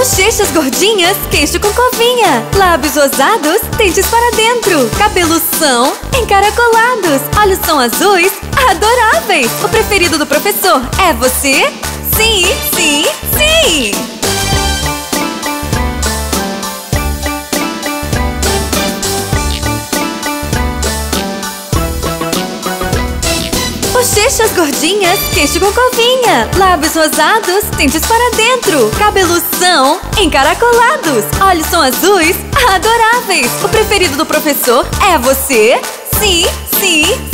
Bochechas gordinhas, queixo com covinha. Lábios rosados, dentes para dentro. Cabelos são encaracolados. Olhos são azuis, adoráveis. O preferido do professor é você? Sim, sim, sim! Bochechas gordinhas, queixo com covinha. Lábios rosados, dentes para dentro. Cabelos são encaracolados. Olhos são azuis, adoráveis. O preferido do professor é você? Sim, sim, sim!